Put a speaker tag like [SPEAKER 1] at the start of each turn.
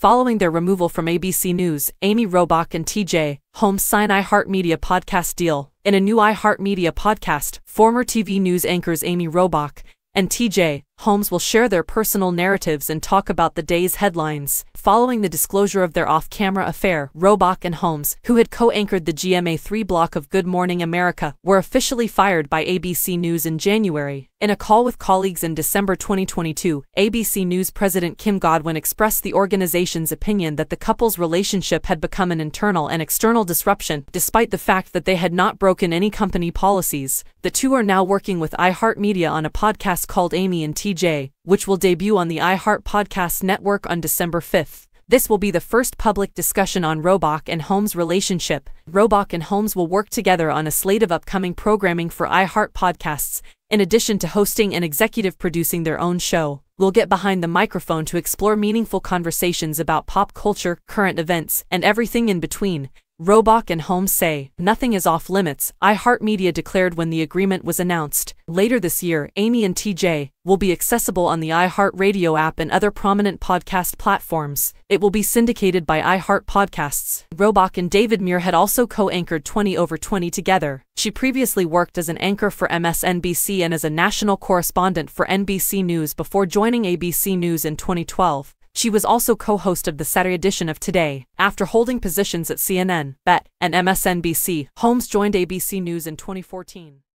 [SPEAKER 1] Following their removal from ABC News, Amy Robach and TJ Holmes sign iHeartMedia podcast deal. In a new iHeartMedia podcast, former TV news anchors Amy Robach and TJ Holmes will share their personal narratives and talk about the day's headlines. Following the disclosure of their off-camera affair, Robach and Holmes, who had co-anchored the GMA3 block of Good Morning America, were officially fired by ABC News in January. In a call with colleagues in December 2022, ABC News President Kim Godwin expressed the organization's opinion that the couple's relationship had become an internal and external disruption, despite the fact that they had not broken any company policies. The two are now working with iHeartMedia on a podcast called Amy and TJ, which will debut on the iHeart Podcast Network on December 5th. This will be the first public discussion on Robach and Holmes' relationship. Robach and Holmes will work together on a slate of upcoming programming for iHeart podcasts, in addition to hosting and executive producing their own show. We'll get behind the microphone to explore meaningful conversations about pop culture, current events, and everything in between. Robach and Holmes say, nothing is off limits, iHeartMedia declared when the agreement was announced. Later this year, Amy and TJ will be accessible on the iHeartRadio app and other prominent podcast platforms. It will be syndicated by iHeart Podcasts. And David Muir had also co-anchored 20 over 20 together. She previously worked as an anchor for MSNBC and as a national correspondent for NBC News before joining ABC News in 2012. She was also co-host of the Saturday edition of Today. After holding positions at CNN, BET, and MSNBC, Holmes joined ABC News in 2014.